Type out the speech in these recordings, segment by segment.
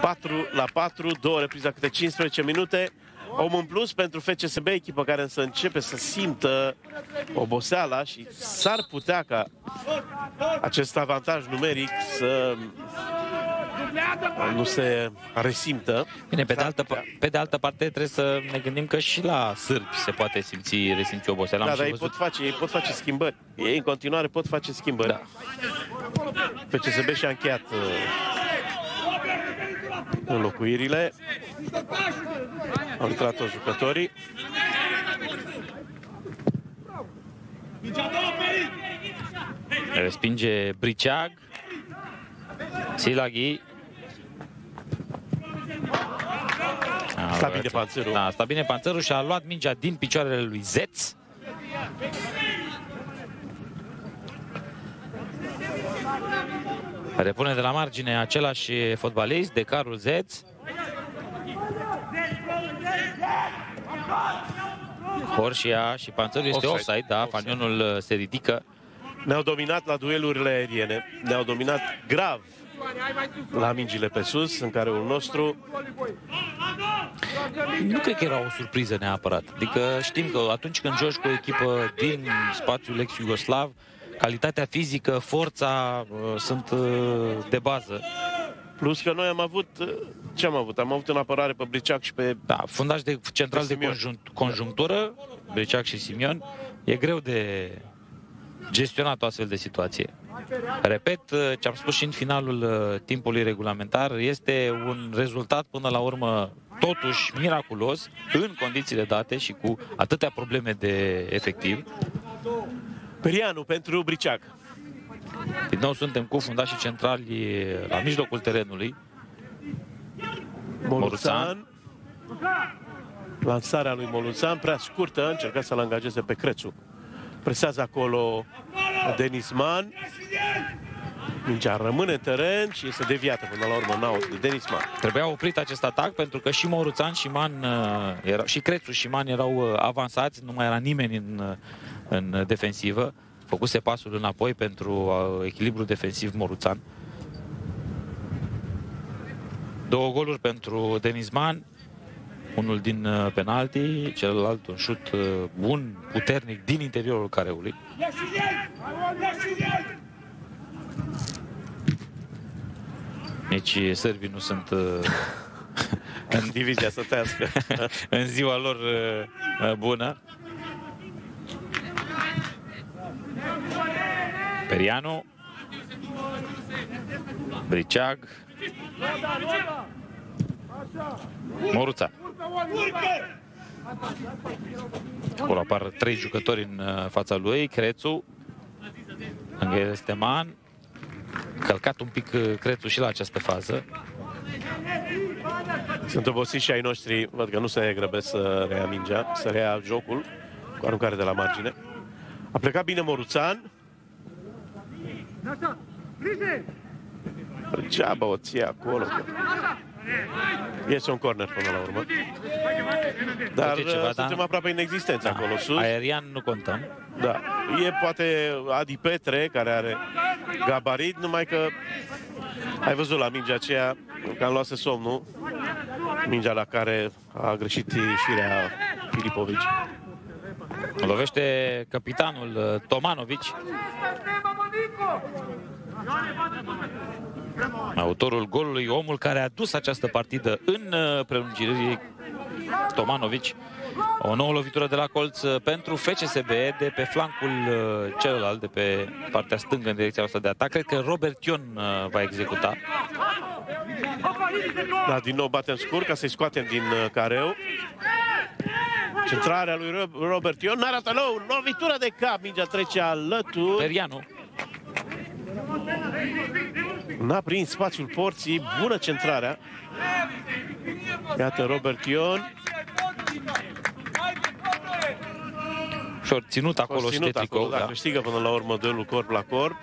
4 la 4, două reprize câte 15 minute. Om în plus pentru FCSB, echipă care însă începe să simtă oboseala și s-ar putea ca acest avantaj numeric să nu se resimtă. Bine, pe de, altă, pe de altă parte trebuie să ne gândim că și la sârbi se poate simți, resimți oboseala. Da, dar ei pot, face, ei pot face schimbări. Ei în continuare pot face schimbări. Da. FCSB și-a încheiat uh, înlocuirile. Au intrat toți jucătorii. Respinge Briceag. Silaghi. Sta bine panțărul. Da, sta bine panțărul și a luat mingea din picioarele lui Zeț. Repune de la margine același fotbalist, de Carul Zeț. Horșia și Panțărul este offside, offside da, offside. fanionul se ridică. Ne-au dominat la duelurile aeriene, ne-au dominat grav la mingile pe sus, în care un nostru... Nu cred că era o surpriză neapărat. Adică știm că atunci când joci cu o echipă din spațiul ex-Iugoslav, calitatea fizică, forța uh, sunt uh, de bază. Plus că noi am avut, uh, ce am avut? Am avut în apărare pe Briceac și pe... Da, fundaș de central de, de conjunctură, Briceac și Simion. E greu de gestionat o astfel de situație. Repet, ce am spus și în finalul timpului regulamentar, este un rezultat până la urmă totuși miraculos, în condițiile date și cu atâtea probleme de efectiv. Perianu pentru Briceac. Din nou suntem cu fundașii centrali la mijlocul terenului. Moluțan. Lansarea lui Moluțan, prea scurtă, încerca să-l angajeze pe Crețu. Presează acolo Denisman. Mingea rămâne în teren și este deviată până la urmă în out de Denisman. Trebuia oprit acest atac pentru că și Moruțan și Man uh, era, și Crețu și Man erau uh, avansați, nu mai era nimeni în uh, în defensivă. Făcuse pasul înapoi pentru uh, echilibru defensiv Moruțan. Două goluri pentru Denizman, unul din uh, penalti, celălalt un șut uh, bun, puternic, din interiorul careului. Nici sărbii nu sunt în divizia sătească. în ziua lor bună. Perianu. Briceag. Moruța. Acolo apar trei jucători în uh, fața lui. Crețu. Lângă el este Man. Călcat un pic uh, Crețu și la această fază. Sunt obosiți și ai noștri, văd că nu se grăbesc să rea mingea, să rea jocul cu aruncare de la margine. A plecat bine Moruțan. Geaba o ție acolo. Iese un corner până la urmă. Dar ceva, uh, suntem da? aproape inexistenți acolo sus. Aerian nu contăm. Da. E poate Adi Petre, care are gabarit, numai că ai văzut la mingea aceea că am luat somnul. Mingea la care a greșit ieșirea Filipovici. Lovește capitanul uh, Tomanovici. Autorul golului, omul care a dus această partidă în uh, prelungire, Tomanovici. O nouă lovitură de la colț uh, pentru FCSB de pe flancul celălalt, de pe partea stângă în direcția asta de atac. Cred că Robert Ion va executa. Da, din nou batem scur ca să-i scoatem din careu. Centrarea lui Robert Ion arată nou, lovitură de cap, mingea trece alături. Perianu. N-a prins spațiul porții, bună centrarea. Iată Robert Ion. Și-or ținut acolo ținut și acolo, da, da. câștigă până la urmă duelul corp la corp.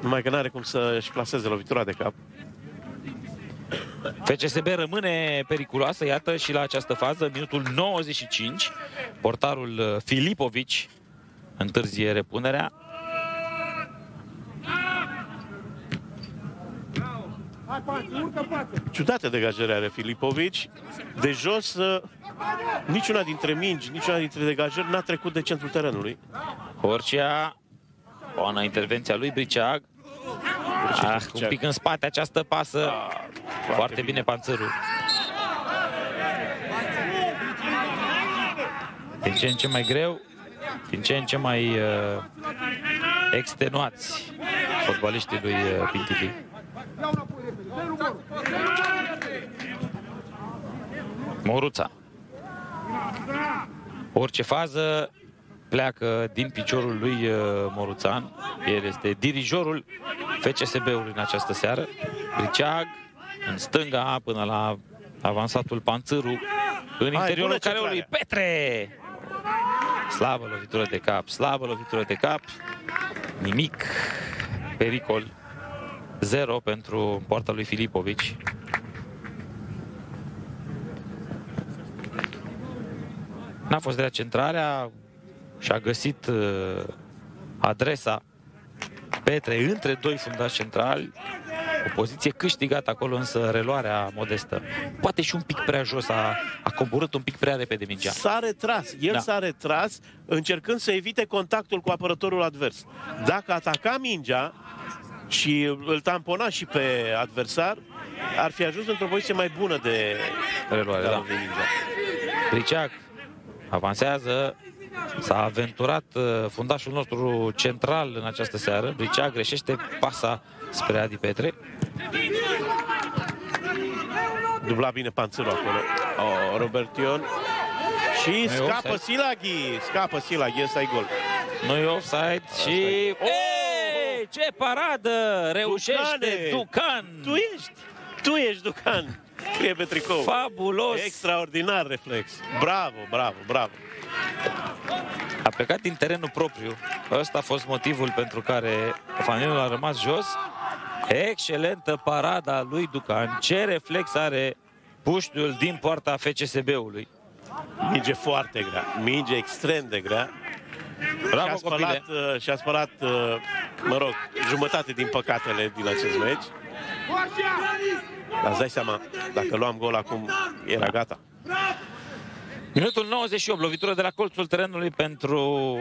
Numai că n-are cum să-și placeze lovitura de cap. FCSB rămâne periculoasă, iată, și la această fază, minutul 95. Portarul uh, Filipovici întârzie repunerea. Ciudată degajarea are Filipovici. De jos, uh, niciuna dintre mingi, niciuna dintre degajări n-a trecut de centrul terenului. Horcea, bună intervenția lui Briceag. Ah, un pic în spate această pasă. Ah, foarte, foarte bine, bine panțărul. Din ce în ce mai greu, din ce în ce mai uh, extenuați fotbaliștii lui uh, Pintili. Moruța. Orice fază pleacă din piciorul lui uh, Moruțan. El este dirijorul FCSB-ului în această seară. Briceag în stânga până la avansatul Panțâru în interiorul careului Petre. Slavă lovitură de cap, slavă lovitură de cap. Nimic. Pericol. Zero pentru poarta lui Filipovici. N-a fost de la centrarea și a găsit uh, adresa Petre între doi fundași centrali. O poziție câștigată acolo, însă reluarea modestă. Poate și un pic prea jos, a, a coborât un pic prea repede mingea. S-a retras, el da. s-a retras încercând să evite contactul cu apărătorul advers. Dacă ataca mingea și îl tampona și pe adversar, ar fi ajuns într-o poziție mai bună de reluare. Da. De mingea. Briceac avansează, S-a aventurat uh, fundașul nostru central în această seară. Bricea greșește pasa spre Adi Petre. Dubla bine panțărul acolo. Oh, Robert Ion. Și scapă Silaghi. Scapă Silaghi, ăsta e gol. Nu e offside și... Oh! Ei, ce paradă reușește Ducane. Ducan. Tu ești, tu ești Ducan. Scrie pe tricou. Fabulos. Extraordinar reflex. Bravo, bravo, bravo. A plecat din terenul propriu. Ăsta a fost motivul pentru care Fanelul a rămas jos. Excelentă parada lui Ducan. Ce reflex are puștiul din poarta FCSB-ului. Minge foarte grea. Minge extrem de grea. Bravo, și-a spălat, uh, și-a spălat, uh, mă rog, jumătate din păcatele din acest meci. Dar îți dai seama, dacă luam gol acum, era gata. Minutul 98, lovitură de la colțul terenului pentru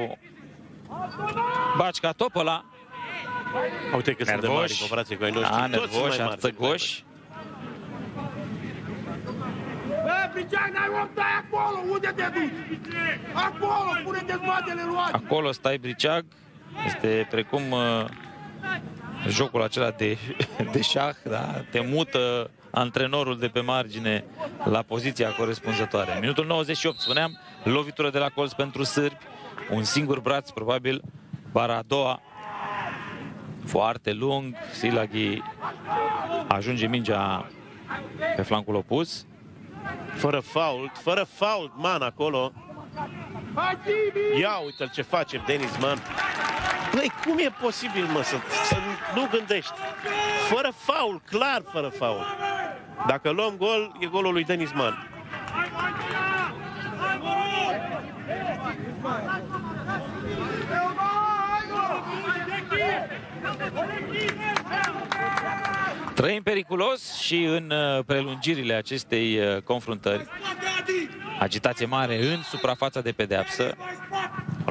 Bacica Topola. Uite că sunt de mari în comparație cu ai noștri. Da, nervoși, arțăgoși. acolo, unde te duci? Acolo, pune-te spatele luat. Acolo stai Briceag, este precum uh, jocul acela de, de șah, da? te mută antrenorul de pe margine la poziția corespunzătoare. Minutul 98, spuneam, lovitură de la colț pentru sârbi, un singur braț, probabil, bara a doua, foarte lung, Silaghi ajunge mingea pe flancul opus. Fără fault, fără fault, man acolo. Ia uite ce face Denis Man. Băi, cum e posibil, mă, să, să nu gândești? Fără faul, clar fără faul. Dacă luăm gol, e golul lui Denis Man. Trăim periculos și în uh, prelungirile acestei uh, confruntări. Agitație mare în suprafața de pedeapsă.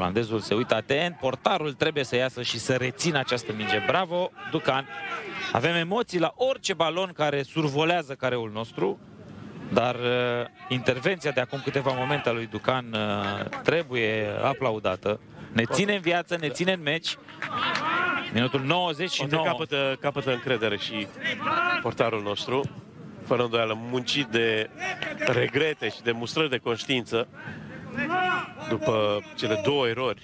Olandezul se uită atent, portarul trebuie să iasă și să rețină această minge. Bravo, Ducan! Avem emoții la orice balon care survolează careul nostru, dar uh, intervenția de acum câteva momente a lui Ducan uh, trebuie aplaudată. Ne ține în viață, ne ține în meci. Minutul 99. Capătă, capătă încredere și portarul nostru. Fără îndoială, muncit de regrete și de mustrări de conștiință după cele două erori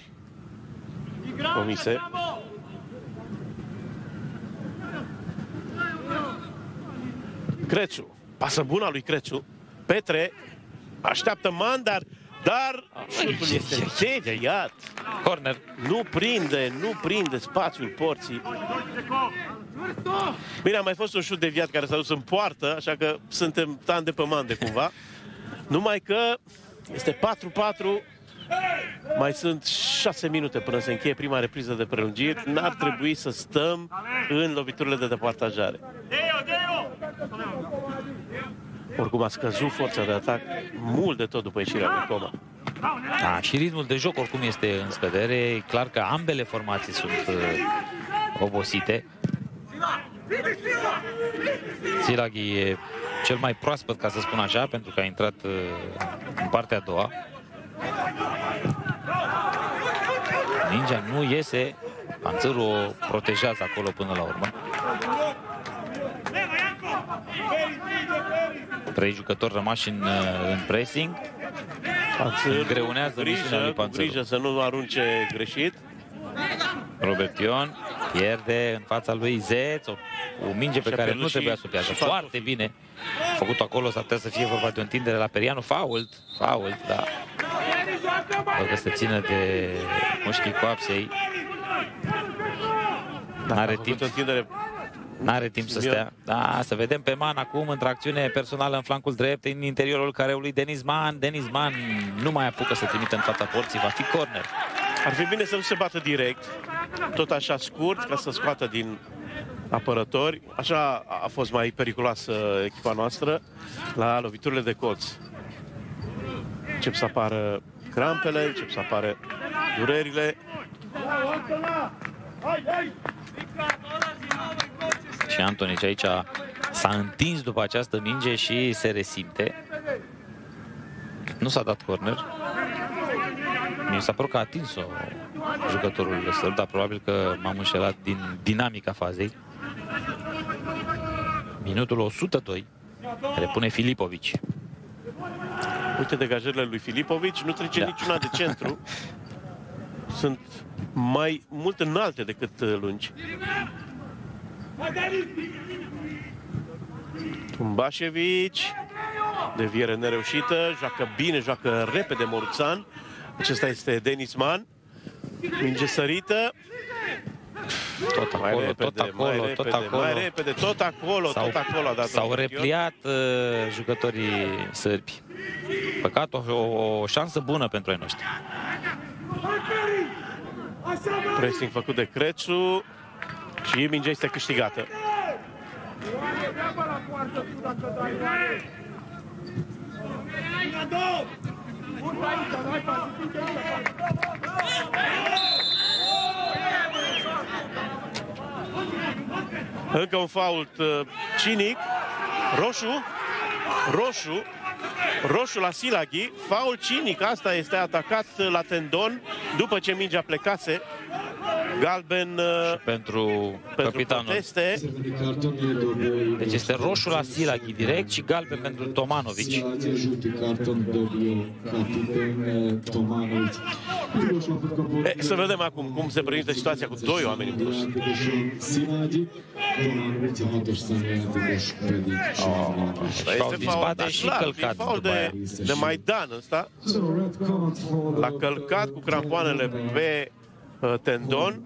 comise. Crețu, pasă bună lui Crețu. Petre așteaptă Mandar, dar șutul este deviat. Corner. Nu prinde, nu prinde spațiul porții. Bine, a mai fost un șut deviat care s-a dus în poartă, așa că suntem tan de pe mande cumva. Numai că este 4-4. Mai sunt 6 minute până se încheie prima repriză de prelungiri. N-ar trebui să stăm în loviturile de departajare. Oricum a scăzut forța de atac mult de tot după ieșirea lui Coma. Da, și ritmul de joc oricum este în scădere. E clar că ambele formații sunt uh, obosite. Silaghi e cel mai proaspăt, ca să spun așa, pentru că a intrat uh, în partea a doua. Mingea nu iese, Panțărul o protejează acolo până la urmă. Trei jucători rămași în, uh, în pressing. Panțăr, Îngreunează misiunea lui grijă, cu Panțărul. grijă să nu arunce greșit. Robert Ion pierde în fața lui Zeț o, o minge pe Și-a care pierdut nu și- trebuia să o piardă. și fault. Foarte bine făcut acolo, s-ar putea să fie vorba de o întindere la Perianu. Fault, fault, da. Văd că se ține de mușchii coapsei. N-are A făcut timp, o întindere n-are timp să Simion. stea. Da, să vedem pe Man acum într acțiune personală în flancul drept, în interiorul careului Denis Man. Denis Man nu mai apucă să trimită în fața porții, va fi corner. Ar fi bine să nu se bată direct, tot așa scurt, ca să scoată din apărători. Așa a fost mai periculoasă echipa noastră la loviturile de colț. Încep să apară crampele, încep să apară durerile. Și Antonici aici s-a întins după această minge și se resimte. Nu s-a dat corner. Mi s-a părut că a atins-o jucătorul săr, dar probabil că m-am înșelat din dinamica fazei. Minutul 102. Repune Filipovici. Uite degajările lui Filipovici, nu trece Da. niciuna de centru. Sunt mai mult înalte decât uh, lungi. Tumbașevici, deviere nereușită, joacă bine, joacă repede Moruțan. Acesta este Denis Man. Minge sărită, Tot mai acolo, repede, tot acolo, mai tot repede, acolo. mai repede, tot acolo, S-au- tot acolo a dat S-au Robert Ion. repliat uh, jucătorii sârbi. Păcat, o, o, o șansă bună pentru ai noștri. Pressing făcut de Crețu și mingea este câștigată. Încă un fault uh, cinic. Roșu. Roșu. Roșu la Silaghi. Fault cinic. Asta este atacat uh, la tendon după ce mingea plecase. Galben uh, Pentru, pentru capitanul. proteste. Deci este roșu la Silaghi direct și galben pentru Tomanovici. Silaghi, žuti karton dobio kapiten Tomanović. Još opet kao E, să vedem acum cum se prezintă situația cu doi oameni în plus. Silaghi, Tomanović, Hatoš sam jedan još pedi Asta Fault este din fault, spate da, și clar, călcat e fault după de, aia. de Maidan ăsta. So red card for L-a călcat cu crampoanele pe uh, tendon.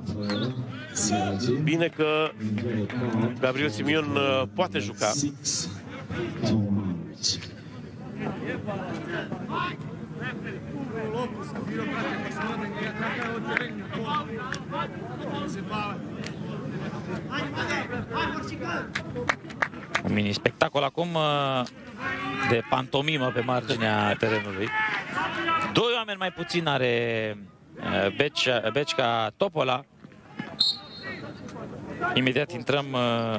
Silaghi. Bine că Gabriel Simion uh, poate juca. Six, Tomanović. Un mini spectacol acum uh, de pantomimă pe marginea terenului. Doi oameni mai puțin are uh, Becea, Becica Topola. Imediat intrăm uh,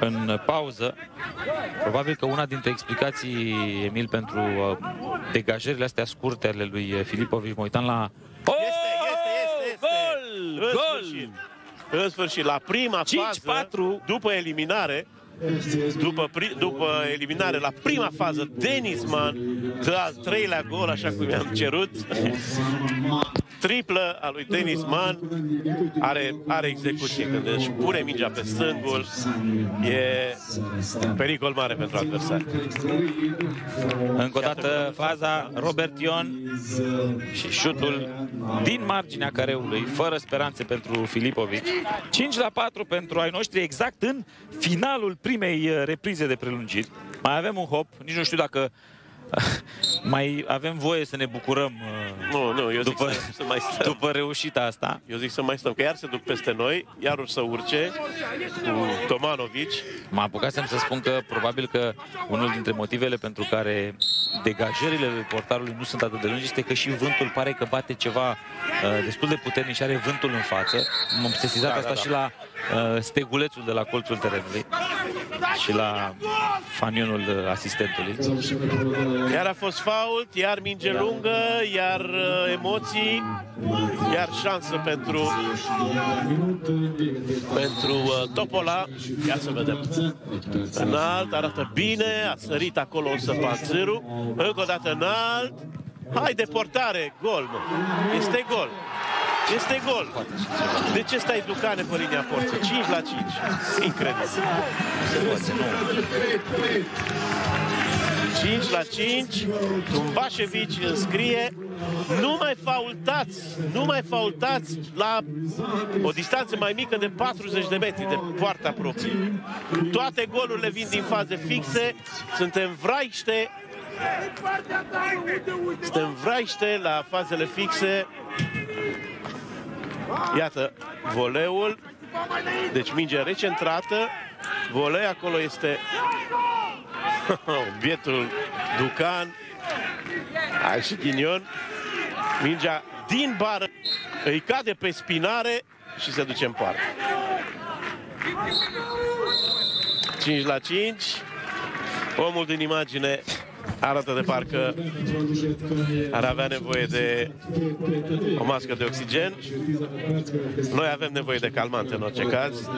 în pauză. Probabil că una dintre explicații, Emil, pentru uh, degajările astea scurte ale lui Filipovici, mă uitam la... Oh! Este, este, este, este. Gol! În Gol! sfârșit. În sfârșit, la prima 5-4. fază, după eliminare, după, pri, după eliminare, la prima fază, Denisman dă al treilea gol, așa cum i-am cerut. Triplă a lui Denisman, are, are execuție când își pune mingea pe stângul, e pericol mare pentru adversari. Încă o dată faza, Robert Ion și șutul din marginea careului, fără speranțe pentru Filipovici. 5 la 4 pentru ai noștri, exact în finalul primei uh, reprize de prelungiri. Mai avem un hop, nici nu știu dacă mai avem voie să ne bucurăm uh, Nu, nu, eu zic după, să, să mai stăm. după reușita asta. Eu zic să mai stăm, că iar se duc peste noi, iar o să urce cu Tomanovici. Mă apucasem să spun că probabil că unul dintre motivele pentru care degajările lui portarului nu sunt atât de lungi este că și vântul pare că bate ceva uh, destul de puternic și are vântul în față. M-am sesizat Da, asta da, da. și la uh, stegulețul de la colțul terenului și la fanionul uh, asistentului. Iar a fost fault, iar minge lungă, iar uh, emoții, iar șansă pentru, pentru uh, Topola. Ia să vedem. Înalt, arată bine, a sărit acolo însă Panțâru. Încă o dată înalt. Hai, deportare, gol, mă. Este gol. Este gol. De ce stai Ducane pe linia porții? 5 la 5. Incredibil. 5 la 5, Tumbașevici înscrie, nu mai faultați, nu mai faultați la o distanță mai mică de 40 de metri de poarta proprie. Toate golurile vin din faze fixe, suntem vraiște, suntem vraiște la fazele fixe. Iată, voleul, deci minge recentrată, volei acolo este bietul Ducan, ai și ghinion, mingea din bară, îi cade pe spinare și se duce în poartă. 5 la 5, omul din imagine arată de parcă ar avea nevoie de o mască de oxigen. Noi avem nevoie de calmante în orice caz.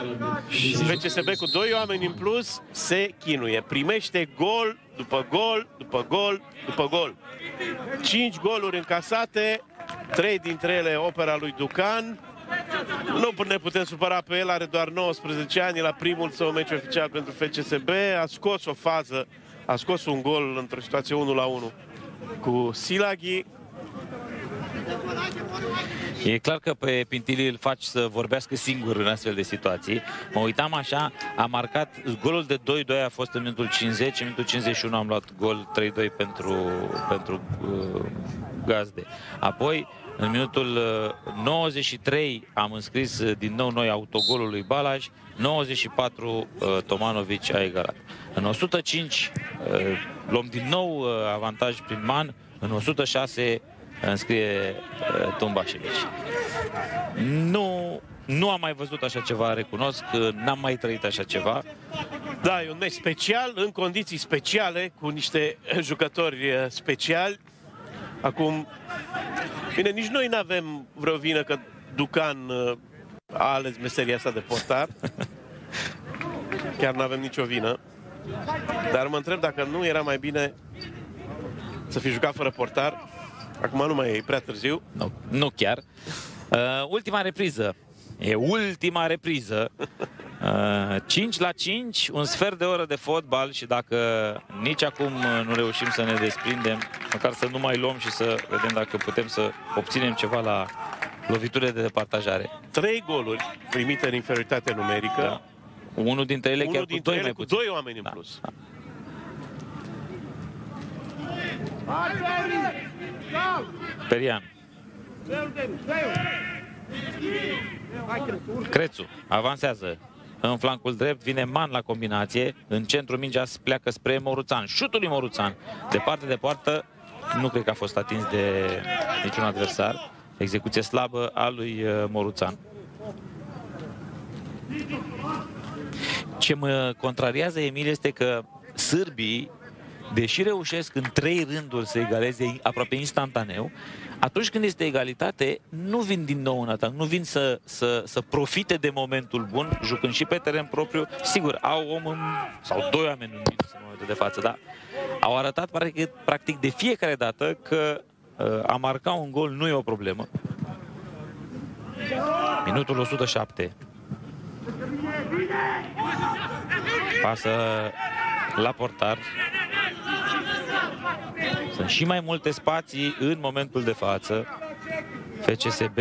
Și FCSB cu doi oameni în plus se chinuie. Primește gol după gol, după gol, după gol. Cinci goluri încasate, trei dintre ele opera lui Ducan. Nu ne putem supăra pe el, are doar 19 ani, e la primul său meci oficial pentru FCSB, a scos o fază, a scos un gol într-o situație 1 la 1 cu Silaghi. E clar că pe Pintili îl faci să vorbească singur în astfel de situații. Mă uitam așa, a marcat, golul de 2-2 a fost în minutul 50, în minutul 51 am luat gol 3-2 pentru, pentru uh, gazde. Apoi, în minutul uh, 93 am înscris uh, din nou noi autogolul lui Balaj, 94 uh, Tomanovici a egalat. În 105 uh, luăm din nou uh, avantaj prin man, în 106 înscrie uh, Tumbașevici. Nu, nu am mai văzut așa ceva, recunosc, că n-am mai trăit așa ceva. Da, e un meci special, în condiții speciale, cu niște jucători eh, speciali. Acum, bine, nici noi nu avem vreo vină că Ducan eh, a ales meseria asta de portar. Chiar nu avem nicio vină. Dar mă întreb dacă nu era mai bine să fi jucat fără portar. Acum nu mai e prea târziu. Nu, nu chiar. Uh, ultima repriză. E ultima repriză. Uh, 5 la 5, un sfert de oră de fotbal și dacă nici acum uh, nu reușim să ne desprindem, măcar să nu mai luăm și să vedem dacă putem să obținem ceva la loviturile de departajare. Trei goluri primite în inferioritate numerică. Da. Unul dintre ele chiar Unul cu dintre doi ele mai cu puțin. doi oameni în Da. plus. Perian. Crețu avansează în flancul drept, vine Man la combinație, în centru mingea pleacă spre Moruțan. Șutul lui Moruțan, departe de poartă, nu cred că a fost atins de niciun adversar. Execuție slabă a lui uh, Moruțan. Ce mă contrariază, Emil, este că sârbii, deși reușesc în trei rânduri să egaleze aproape instantaneu, atunci când este egalitate, nu vin din nou în atac, nu vin să, să, să profite de momentul bun, jucând și pe teren propriu. Sigur, au om în, sau doi oameni în minus în momentul de față, dar au arătat practic, practic de fiecare dată că uh, a marca un gol nu e o problemă. Minutul 107. Pasă la portar. Sunt și mai multe spații în momentul de față. FCSB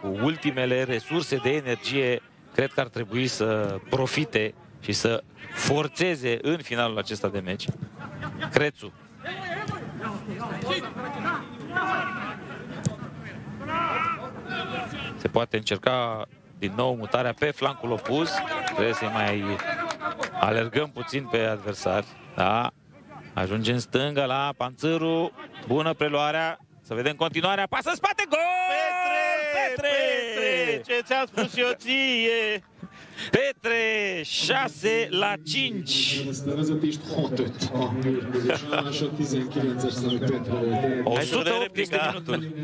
cu ultimele resurse de energie cred că ar trebui să profite și să forțeze în finalul acesta de meci. Crețu. Se poate încerca din nou mutarea pe flancul opus. Trebuie să mai alergăm puțin pe adversari. Da. Ajunge în stânga la Panțăru. Bună preluarea. Să vedem continuarea. Pasă în spate. Gol! Petre! Petre! Ce ți-am spus eu ție? Petre, 6 la 5. Szerezet is hatot a mérkőzés a 19-es számú Petre. 108 este minutul.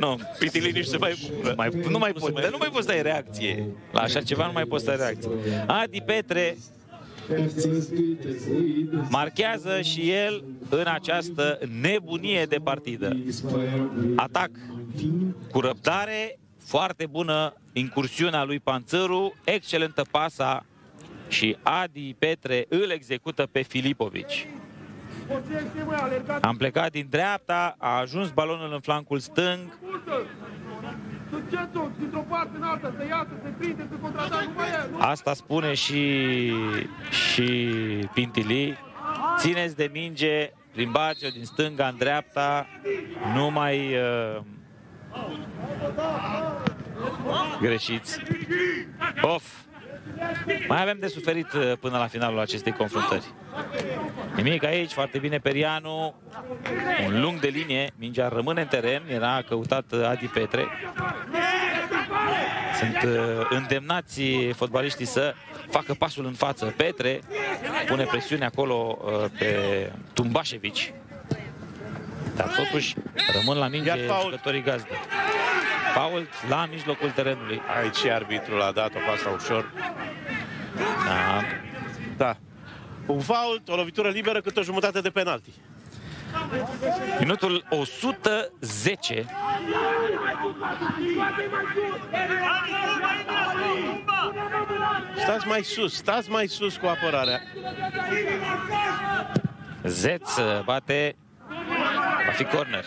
Nu, Pitili nici se mai, mai, nu mai poți, dar nu mai poți să ai reacție. La așa ceva nu mai poți să ai reacție. Adi Petre FC Split, Zuid, marchează și el în această nebunie de partidă. Atac cu răbdare, foarte bună incursiunea lui Panțăru, excelentă pasa și Adi Petre îl execută pe Filipovici. Am plecat din dreapta, a ajuns balonul în flancul stâng, Duceți-o dintr-o parte în alta, să iasă, să prinde, să contraatac, nu mai e. Nu asta spune și, și Pintili. Țineți de minge, plimbați-o din stânga în dreapta, nu mai uh, greșiți. Of! Mai avem de suferit uh, până la finalul acestei confruntări. Nimic aici, foarte bine Perianu. Un lung de linie, mingea rămâne în teren, era căutat uh, Adi Petre. Sunt uh, îndemnați fotbaliștii să facă pasul în față. Petre pune presiune acolo uh, pe Tumbașevici. Dar totuși rămân la minge Iar fault. jucătorii gazdă. Fault la mijlocul terenului. Aici și arbitrul a dat o pasă ușor. Da. Da. Un fault, o lovitură liberă, cât o jumătate de penalti. Minutul 110. Stați mai sus, stați mai sus cu apărarea. Zeț uh, bate. Va fi corner.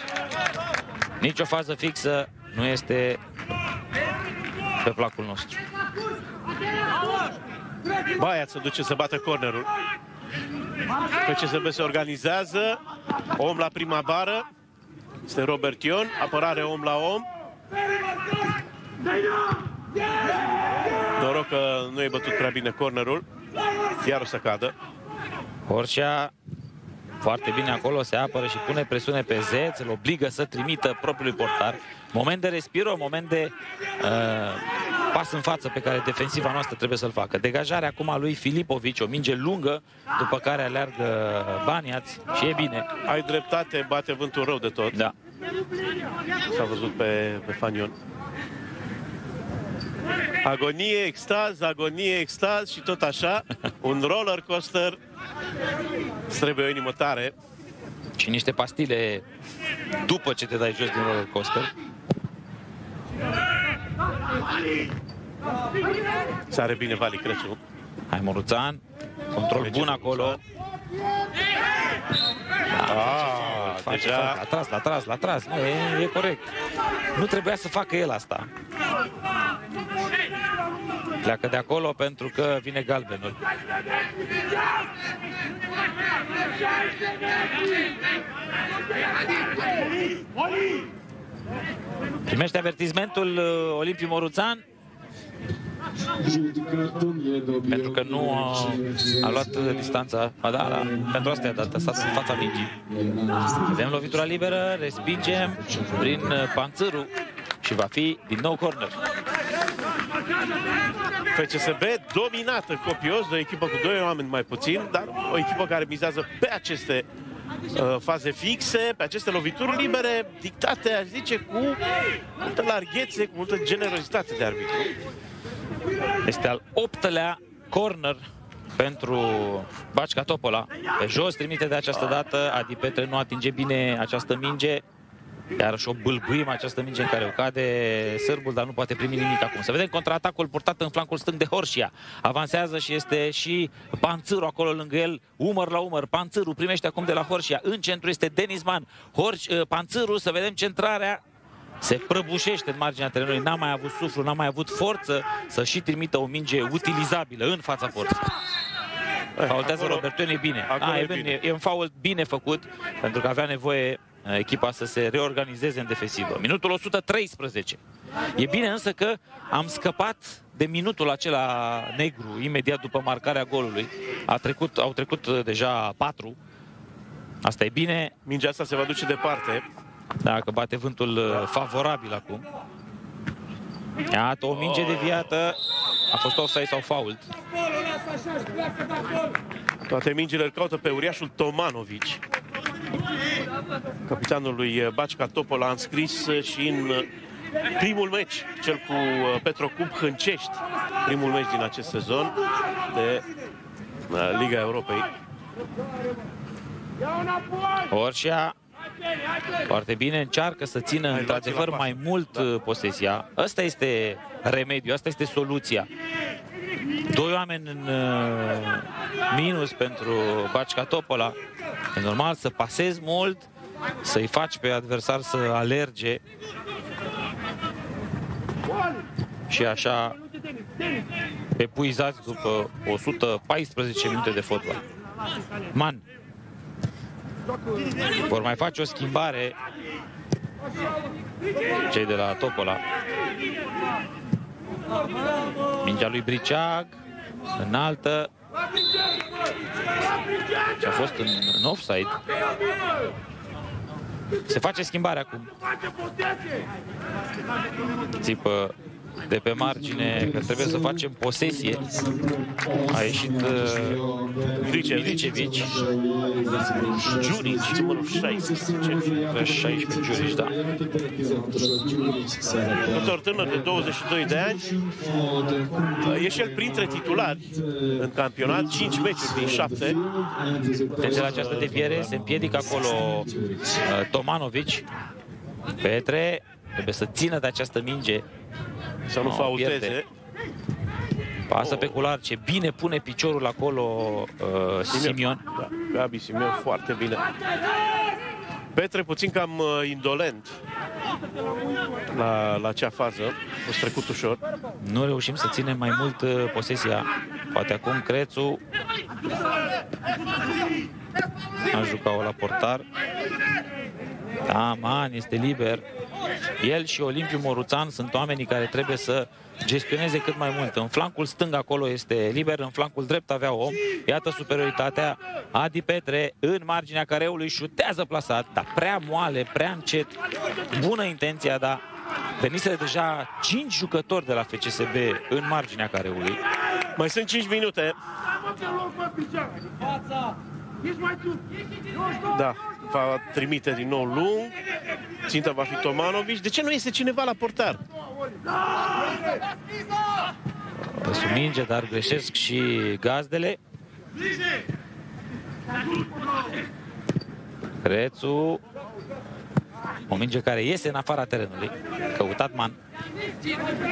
Nici o fază fixă nu este pe placul nostru. Baia se duce să bată cornerul. FCSB se organizează. Om la prima bară. Este Robert Ion. Apărare om la om. Noroc că nu e bătut prea bine cornerul. Iar o să cadă. Horșea foarte bine acolo, se apără și pune presiune pe Zeț, îl obligă să trimită propriului portar. Moment de respiro, moment de uh, pas în față pe care defensiva noastră trebuie să-l facă. Degajarea acum a lui Filipovici, o minge lungă, după care aleargă Baniaț și e bine. Ai dreptate, bate vântul rău de tot. Da. S-a văzut pe, pe Fanion. Agonie, extaz, agonie, extaz și tot așa. Un roller coaster. Îți trebuie o inimă tare. Și niște pastile după ce te dai jos din roller coaster. Sare bine Vali Crăciun. Hai Moruțan, control Merge bun acolo. Ah, Face deja fault. L-a tras, l-a tras, l-a tras. Nu, e, e corect. Nu trebuia să facă el asta. Pleacă de acolo pentru că vine galbenul. Primește avertismentul uh, Olimpiu Moruțan Žuti karton je dobio pentru că nu a, a luat uh, distanța. Ba da, da, pentru asta i-a dat, a stat în fața mingii. Vedem lovitura liberă, respingem prin uh, panțărul și va fi din nou corner. FCSB dominată copios de o echipă cu doi oameni mai puțin, dar o echipă care mizează pe aceste uh, faze fixe, pe aceste lovituri libere, dictate, aș zice, cu multă larghețe, cu multă generozitate de arbitru. Este al optelea corner pentru Bacica Topola. Pe jos trimite de această dată, Adi Petre nu atinge bine această minge, iar și o bâlbuim această minge în care o cade sârbul, dar nu poate primi nimic acum. Să vedem contraatacul purtat în flancul stâng de Horșia. Avansează și este și Panțâru acolo lângă el, umăr la umăr. Panțâru primește acum de la Horșia. În centru este Denisman. Horș, Panțâru, să vedem centrarea. Se prăbușește în marginea terenului, n-a mai avut suflu, n-a mai avut forță să și trimită o minge utilizabilă în fața porții. Faultează acolo- Roberton, e bine. acolo A, e e, bine. bine. e un fault bine făcut, pentru că avea nevoie uh, echipa să se reorganizeze în defensivă. Minutul 113. E bine însă că am scăpat de minutul acela negru, imediat după marcarea golului. A trecut, au trecut uh, deja patru. Asta e bine, Mingea asta se va duce departe. dacă bate vântul uh, favorabil acum. Iată, o minge deviată. A fost offside sau fault. Toate mingile îl caută pe uriașul Tomanovici. Capitanul lui Bacica Topol a înscris și în primul meci, cel cu Petrocub Hâncești, primul meci din acest sezon de uh, Liga Europei. Ia înapoi! Orșia foarte bine, încearcă să țină Hai, într-adevăr dați-l la mai mult da. posesia. Ăsta este remediul, asta este soluția. Doi oameni în uh, minus pentru Bacica Topola. E normal să pasezi mult, să-i faci pe adversar să alerge și așa epuizați după 114 minute de fotbal. Man, vor mai face o schimbare cei de la Topola. Mingea lui Briceag, înaltă. Și a fost în, în offside. Se face schimbare acum. Țipă de pe margine că trebuie să facem posesie. A ieșit uh, Milicevici. Jurici, numărul 16. 16 Jurici, da. Jucător tânăr de 22 de ani. E și el printre titulari în campionat. 5 meciuri din 7. Atenție la această deviere, se împiedică acolo uh, Tomanovici. Petre trebuie să țină de această minge. Să nu No, faulteze. pierde. Pasă pe cular, ce bine pune piciorul acolo uh, Simion. Da, Gabi Simion foarte bine. Petre puțin cam uh, indolent la, la acea fază. A fost trecut ușor. Nu reușim să ținem mai mult uh, posesia. Poate acum Crețu a jucat-o la portar. Da, Man este liber. El și Olimpiu Moruțan sunt oamenii care trebuie să gestioneze cât mai mult. În flancul stâng acolo este liber, în flancul drept avea om. Iată superioritatea. Adi Petre în marginea careului șutează plasat, dar prea moale, prea încet. Bună intenția, dar venise deja 5 jucători de la FCSB în marginea careului. Mai sunt 5 minute. Ești mai sus! Da, va trimite din nou lung. Ținta va fi Tomanovici. De ce nu este cineva la portar? Sub minge, dar greșesc și gazdele. Crețu. O minge care iese în afara terenului. Căutat man.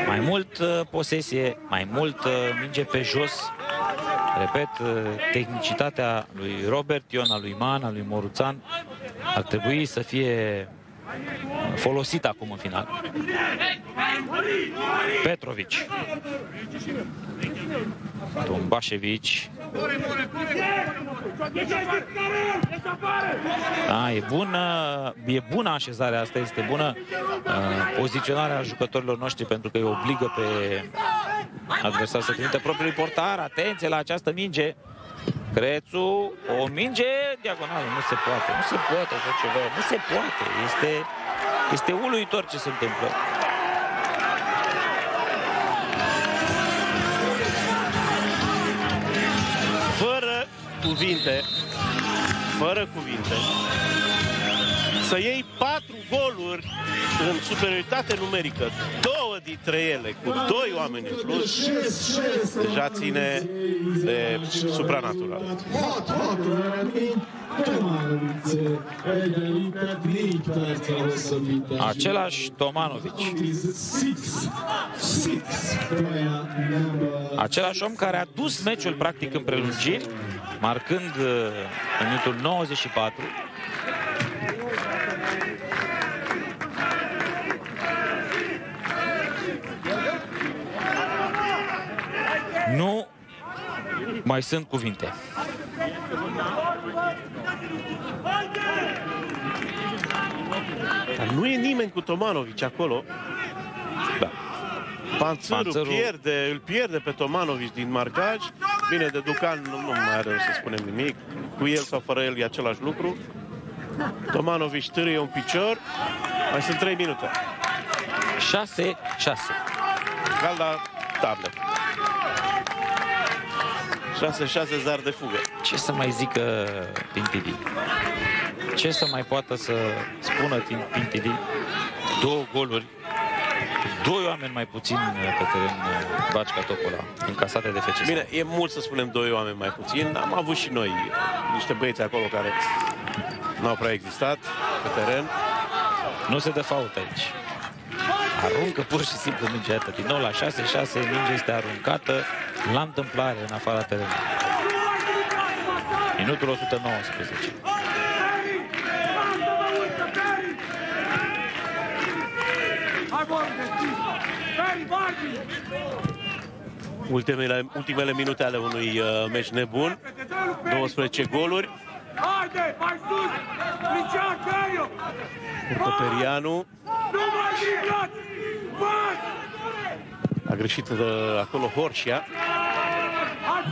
Mai mult uh, posesie, mai mult uh, minge pe jos. Repet, uh, tehnicitatea lui Robert Ion, a lui Man, a lui Moruțan ar trebui să fie folosită acum în final. Petrovici. Tumbașevici. Da, e bună, e bună așezarea asta, este bună uh, poziționarea jucătorilor noștri pentru că îi obligă pe adversar să trimite propriul portar. Atenție la această minge. Crețu, o minge diagonală, nu se poate, nu se poate așa ceva, nu se poate. Este, este uluitor ce se întâmplă. Fără cuvinte. Fără cuvinte. Să iei patru goluri în superioritate numerică, două dintre ele cu doi oameni în plus, deja ține de supranatural. Hat hatul eredmény, Tomanovic egyenlített, négy perc a hosszabbítás. Același Tomanovici. It is six, six player number Același om care a dus meciul practic în prelungiri, marcând uh, în minutul 94. Nu mai sunt cuvinte. Dar nu e nimeni cu Tomanovici acolo. Da. Panțărul, Panțărul- pierde, îl pierde pe Tomanovici din marcaj. Bine, de Ducan nu, nu mai are să spunem nimic. Cu el sau fără el e același lucru. Tomanovici târâie un picior. Mai sunt 3 minute. 6, 6. Gal la table. 6-6 zar de fugă. Ce să mai zică Pintidi? Ce să mai poată să spună Tin- Pintidi? Două goluri, doi oameni mai puțin pe teren uh, Bacica Topola, încasate de FCS. Bine, e mult să spunem doi oameni mai puțin. Am avut și noi niște băieți acolo care n-au prea existat pe teren. Nu se dă fault aici. Aruncă pur și simplu mingea iată, din nou la 6-6, mingea este aruncată la întâmplare în afara terenului. Minutul 119. Hai, bă, deschis! Feri, margini! Ultimele, ultimele minute ale unui uh, meci nebun. Repede, dă-l Feri! 12 goluri. Haide, mai sus! Încearcă eu! Urcă Perianu. Nu mai migrați! Băi! A greșit uh, acolo Horșia.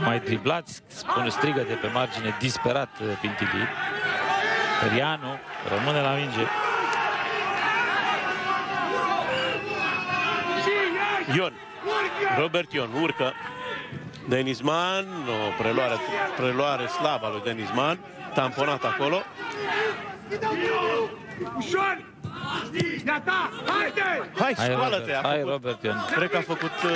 Mai driblați, spune strigă de pe margine, disperat uh, Pintidi. Rianu rămâne la minge. Și ieși! Ion. Urcă! Robert Ion urcă. Denizman, o preluare, preluare slabă a lui Denizman. Tamponat acolo. Ușor! Ia ta! Haide! Hai, Hai scoală-te! Robert, A hai făcut, Robert Ion. cred că a făcut uh,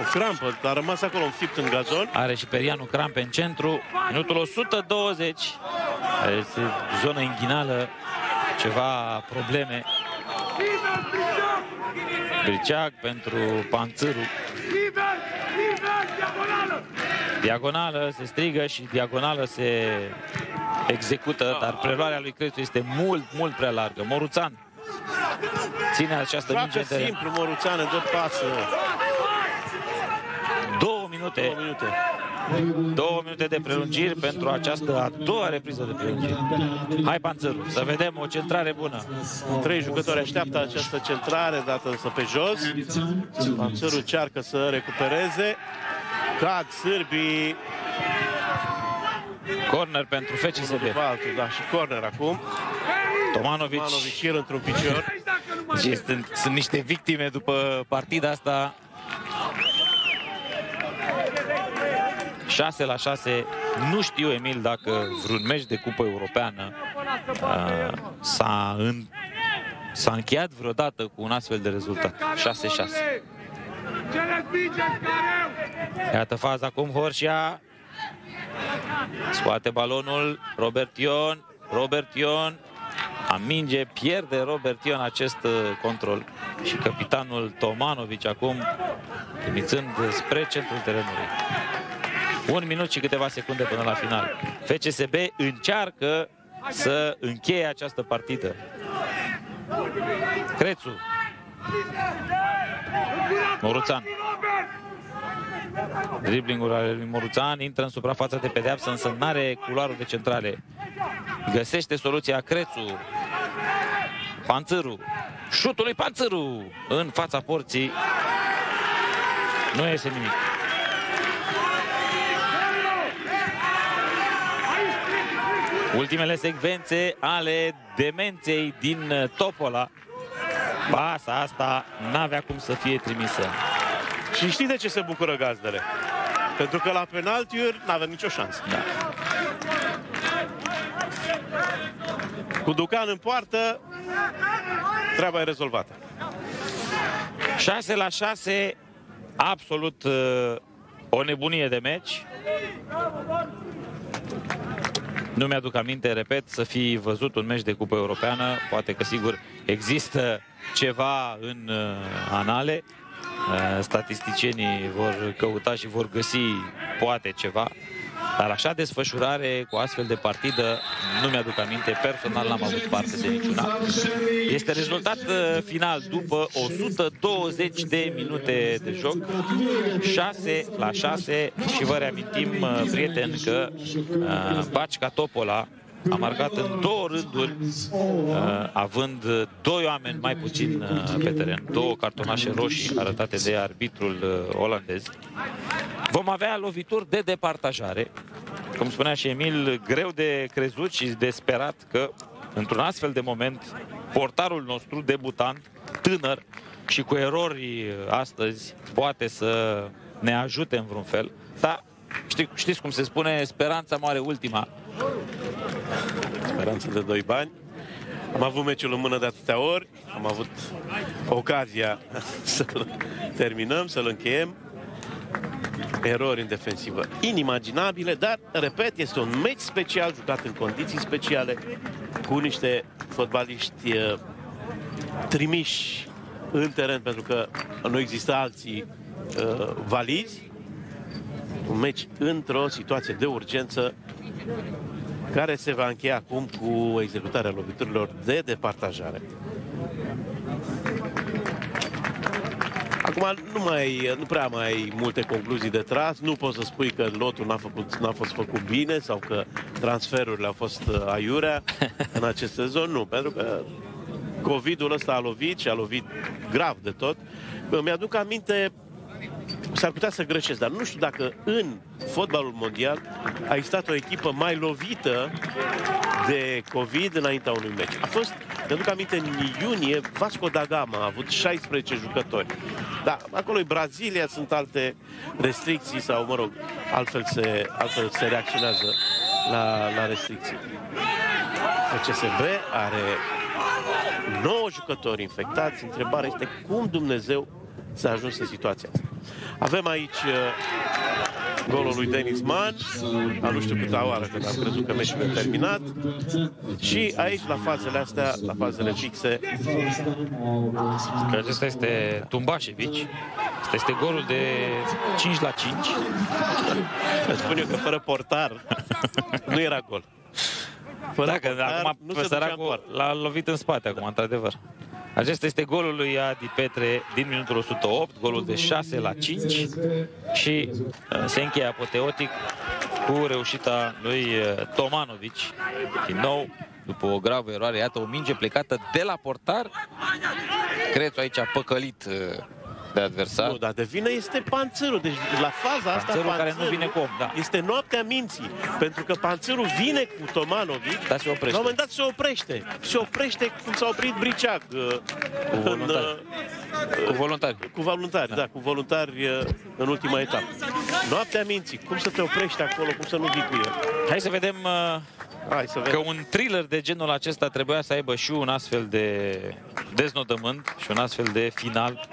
o crampă, dar a rămas acolo înfipt în gazon. Are și Perianu crampe în centru. Minutul 120. Este zonă inghinală. Ceva probleme. Liber, Bricea! Briceag pentru Panțâru. Liber! Liber! Diagonală! Diagonală se strigă și diagonală se execută, dar preluarea lui Crețu este mult, mult prea largă. Moruțan ține această minge Joacă în teren. simplu, Moruțan, dă pasă. Două minute, Două minute. două minute de prelungiri pentru această a doua repriză de prelungiri. Hai Panțăru, să vedem o centrare bună. Trei jucători așteaptă această centrare, dată însă pe jos. Panțărul încearcă să recupereze. Cad sârbii. Corner pentru FCSB. După altul, da, și corner acum. Tomanovic Manovic el într-un picior. Aici dacă nu mai și sunt, sunt niște victime după partida asta. 6 la 6. Nu știu, Emil, dacă vreun meci de cupă europeană uh, s-a, în, s-a încheiat vreodată cu un astfel de rezultat. 6-6. Cele spinge careu! Iată faza acum Horșia. Scoate balonul Robert Ion. Robert Ion. Aminge, pierde Robert Ion acest uh, control. Și capitanul Tomanovici acum trimițând spre centrul terenului. Un minut și câteva secunde până la final. FCSB încearcă să încheie această partidă. Crețu. Moruțan. Driblingul ale lui Moruțan intră în suprafața de pedeapsă, însă n-are culoarul de centrale. Găsește soluția Crețu. Panțâru. Șutul lui Panțâru în fața porții. Nu iese nimic. Ultimele secvențe ale demenței din uh, Topola. Pasa asta n-avea cum să fie trimisă. Și știi de ce se bucură gazdele? Pentru că la penaltiuri n-avem nicio șansă. Da. Cu Ducan în poartă, treaba e rezolvată. 6 la 6, absolut uh, o nebunie de meci. Nu mi-aduc aminte, repet, să fi văzut un meci de cupă europeană. Poate că, sigur, există ceva în uh, anale. Uh, statisticienii vor căuta și vor găsi poate ceva. Dar așa desfășurare cu astfel de partidă, nu mi-aduc aminte, personal n-am avut parte de niciuna. Este rezultat uh, final după 120 de minute de joc, 6 la 6 și vă reamintim, uh, prieteni, că uh, Bacica Topola a marcat în două rânduri, având doi oameni mai puțin pe teren, două cartonașe roșii arătate de arbitrul olandez. Vom avea lovituri de departajare cum spunea și Emil, greu de crezut și de sperat că într-un astfel de moment portarul nostru debutant, tânăr și cu erori astăzi poate să ne ajute în vreun fel. Dar ști, știți cum se spune, speranța moare ultima. Speranța de doi bani. Am avut meciul în mână de atâtea ori, am avut ocazia să-l terminăm, să-l încheiem erori în defensivă inimaginabile, dar, repet, este un meci special jucat în condiții speciale cu niște fotbaliști uh, trimiși în teren pentru că nu există alții uh, valizi. Un meci într-o situație de urgență care se va încheia acum cu executarea loviturilor de departajare. Acum nu, mai, nu prea mai ai multe concluzii de tras. Nu poți să spui că lotul n-a, făcut, n-a fost făcut bine sau că transferurile au fost uh, aiurea în acest sezon. Nu, pentru că COVID-ul ăsta a lovit și a lovit grav de tot. Mi-aduc aminte s-ar putea să greșesc, dar nu știu dacă în fotbalul mondial a existat o echipă mai lovită de COVID înaintea unui meci. A fost, mi-aduc aminte, în iunie, Vasco da Gama a avut 16 jucători. Da, acolo e Brazilia, sunt alte restricții sau, mă rog, altfel se, altfel se reacționează la, la restricții. FCSB are 9 jucători infectați. Întrebarea este cum Dumnezeu s-a ajuns în situația asta. Avem aici uh, golul lui Denis Mann, a nu știu câta oară când am crezut că meciul e terminat. Și aici, la fazele astea, la fazele fixe... Că acesta este Tumbașevici. Asta este golul de 5 la 5. Spun eu că fără portar nu era gol. Fără da, că acum nu pe săracul l-a lovit în spate acum, într-adevăr. Acesta este golul lui Adi Petre din minutul 108, golul de 6 la 5 și uh, se încheie apoteotic cu reușita lui uh, Tomanovici. Din nou, după o gravă eroare, iată o minge plecată de la portar. Crețu aici a păcălit uh, de adversar. Nu, dar de vină este panțărul. Deci la faza asta panțărul, care nu vine cu om, da. Este noaptea minții. Pentru că panțărul vine cu Tomanovic. Dar se oprește. La un moment dat se oprește. Se oprește cum s-a oprit Briceag. Uh, cu voluntari. În, uh, cu voluntari. Cu voluntari, da. da, cu voluntari uh, în ultima etapă. Noaptea minții. Cum să te oprești acolo, cum să nu vii cu el. Hai să vedem Hai să vedem. Că un thriller de genul acesta trebuia să aibă și un astfel de deznodământ și un astfel de final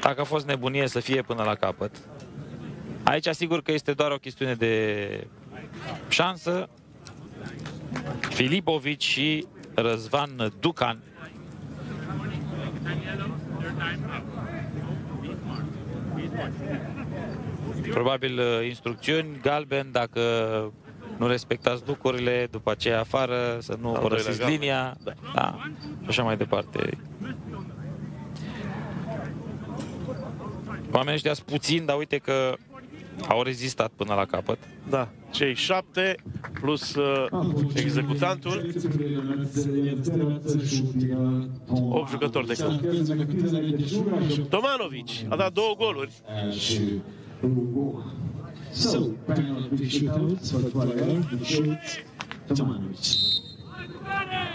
dacă a fost nebunie să fie până la capăt. Aici asigur că este doar o chestiune de șansă. Filipovici și Răzvan Ducan Probabil uh, instrucțiuni, galben, dacă nu respectați lucrurile, după aceea afară, să nu părăsiți linia, da. da, așa mai departe. Oamenii ăștia sunt puțini, dar uite că au rezistat până la capăt. Da, cei șapte plus uh, executantul. 8 jucători de câmp. Tomanovici a dat două goluri.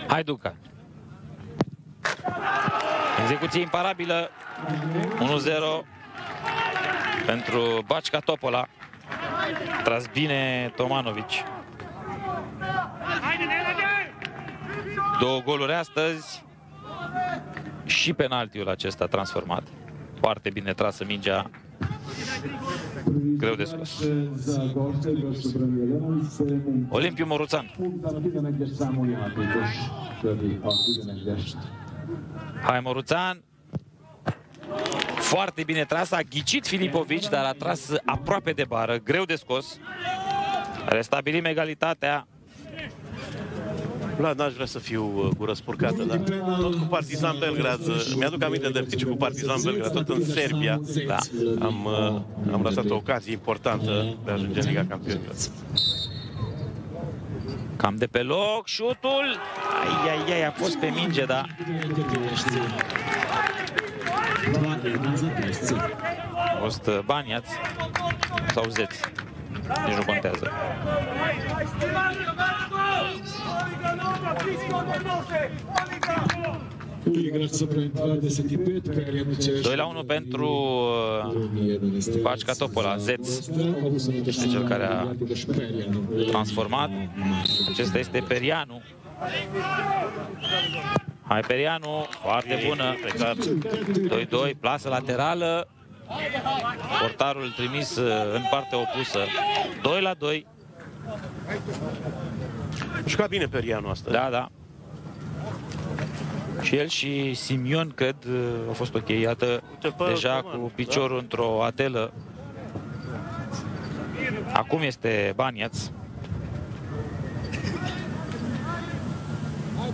Hai, Duca. Execuție imparabilă. 1-0 pentru Bacica Topola. Tras bine Tomanovici. Două goluri astăzi și penaltiul acesta transformat. Foarte bine trasă mingea. Greu de scos. Olimpiu Moruțan. Hai Moruțan. Foarte bine tras, a ghicit Filipovici, dar a tras aproape de bară, greu de scos. Restabilim egalitatea. Vlad, n-aș vrea să fiu uh, gură spurcată, dar tot cu Partizan Belgrad, uh, mi-aduc aminte de meciul cu Partizan Belgrad, tot în Serbia, Da. am, uh, am lăsat o ocazie importantă de a ajunge în Liga Campionilor. Cam de pe loc, șutul. Ai, ai, ai, a fost pe minge, da. A fost uh, Baniaț sau Zeț. Nici nu contează. Grazie per l'entrata di Santipet, preghiamo 2 la 1 pentru uh, Bacica Topola, Zeț. Este cel care a transformat. Acesta este Perianu. Hai Perianu, foarte bună. Plecat. 2-2, plasă laterală. Portarul trimis uh, în partea opusă. 2 la 2. Juca bine Perianu asta. Da, da. Și el și Simion, cred, uh, au fost ok. Iată, Uite, pe deja comand, cu piciorul într-o atelă. Acum este Baniaț. Hai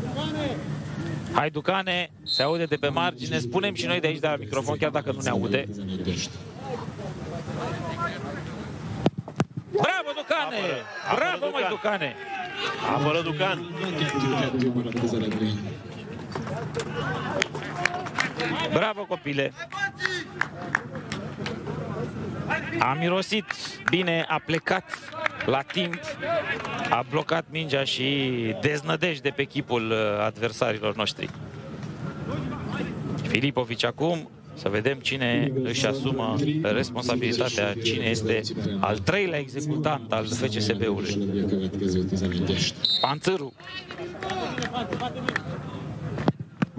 Ducane, se aude de pe margine, spunem și noi de aici de la microfon, chiar dacă nu ne aude. Bravo Ducane! Apără Bravo măi Ducan. Ducane! Apără Ducan. Bravo copile! A mirosit bine, a plecat la timp, a blocat mingea și deznădejde pe chipul uh, adversarilor noștri. Filipovici acum, să vedem cine își asumă responsabilitatea, cine este al treilea executant al FCSB-ului. Panțâru.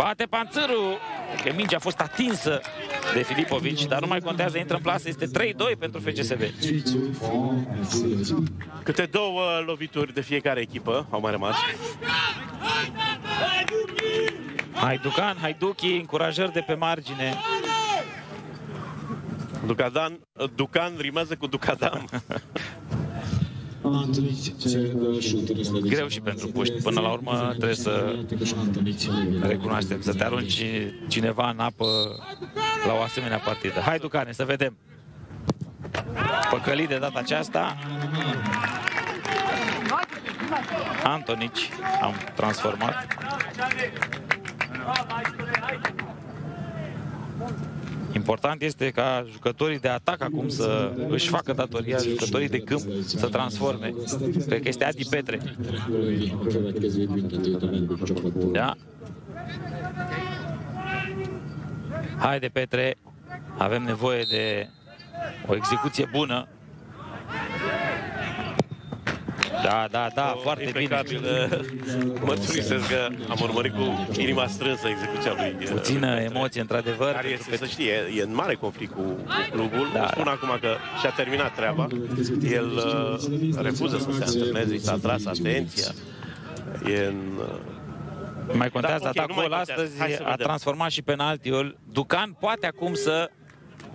Bate Panțâru, că mingea a fost atinsă de Filipovici, dar nu mai contează, intră în plasă, este 3-2 pentru FCSB. Câte două lovituri de fiecare echipă au mai rămas. Haiducan, Haiduchi, încurajări de pe margine. Ducadan, Ducan rimează cu Ducadam. Greu și pentru puști. Până la urmă trebuie să recunoaștem, să te arunci cineva în apă la o asemenea partidă. Hai, Ducane, să vedem. Păcălit de data aceasta. Antonici am transformat. Important este ca jucătorii de atac acum să își facă datoria, jucătorii de câmp să transforme. Cred că este Adi Petre. Da? Haide, Petre, avem nevoie de o execuție bună. Da, da, da, foarte bine. Impecabil. Mărturisesc că am urmărit cu inima strânsă execuția lui. uh, Puțină Petre, emoție, într-adevăr. Care pentru este, că să știe, e în mare conflict cu, cu clubul. Da, Da, Spun acum că și-a terminat treaba. El uh, refuză să se antreneze, i s-a tras atenția. E în, uh, Mai contează Da, ok, nu atacul mai contează. astăzi, Hai să a vedem. transformat și penaltiul. Ducan poate acum să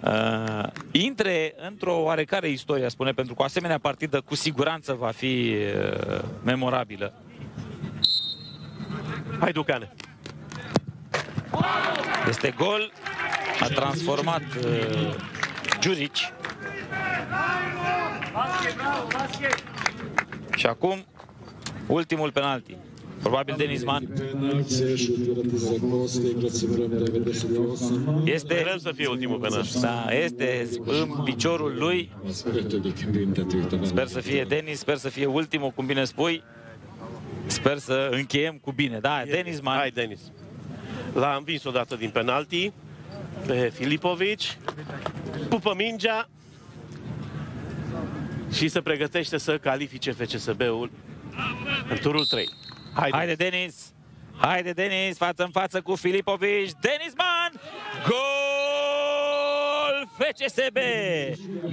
uh, intre într-o oarecare istorie, spune, pentru că o asemenea partidă cu siguranță va fi uh, memorabilă. Hai, Ducane. Este gol, a transformat uh, Giurici. Și acum, ultimul penalti. Probabil Denis Man. Este, Sperăm să fie ultimul penalti. da, este în piciorul lui. Sper să fie Denis, sper să fie ultimul, cum bine spui. Sper să încheiem cu bine. Da, Denis Man. Hai, Denis. L-a învins odată din penalti pe Filipovici. Pupă mingea și se pregătește să califice FCSB-ul în turul 3. Haide. Haide, Denis! Haide, Denis! Față în față cu Filipovici! Denis Man! Gol FCSB!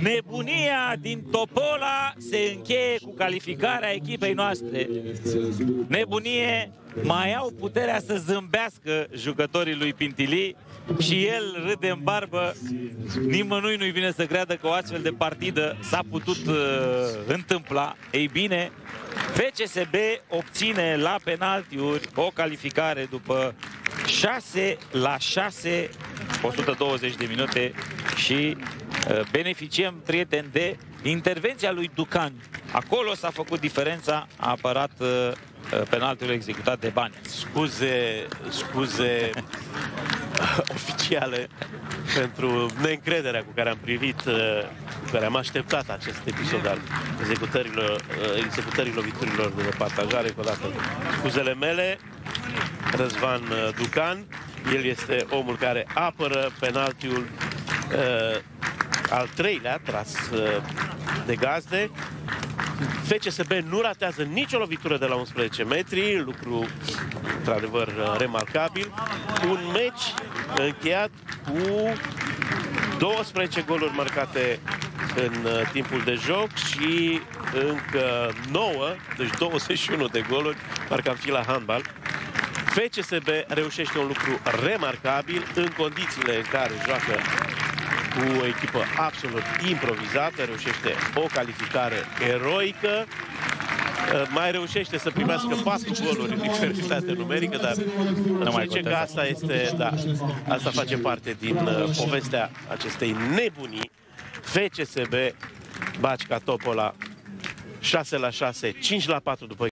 Nebunia din Topola se încheie cu calificarea echipei noastre. Nebunie, mai au puterea să zâmbească jucătorii lui Pintili și el râde în barbă. Nimănui nu-i vine să creadă că o astfel de partidă s-a putut uh, întâmpla. Ei bine, FCSB obține la penaltiuri o calificare după 6 la 6, 120 de minute și uh, beneficiem, prieteni, de intervenția lui Ducan. Acolo s-a făcut diferența, a apărat uh, penaltiul executat de bani. Scuze, scuze oficiale pentru neîncrederea cu care am privit, cu care am așteptat acest episod al executărilor, executării loviturilor de partajare. Încă o dată, scuzele mele, Răzvan Ducan, el este omul care apără penaltiul uh, al treilea tras uh, de gazde. FCSB nu ratează nicio lovitură de la 11 metri, lucru într-adevăr remarcabil. Un meci încheiat cu 12 goluri marcate în uh, timpul de joc și încă 9, deci 21 de goluri, parcă am fi la handbal. FCSB reușește un lucru remarcabil în condițiile în care joacă cu o echipă absolut improvizată, reușește o calificare eroică, mai reușește să primească patru goluri în inferioritate numerică, dar nu mai zice că asta este, da, asta face parte din uh, povestea acestei nebunii. FCSB, Bacica Topola, 6 la 6, 5 la 4 după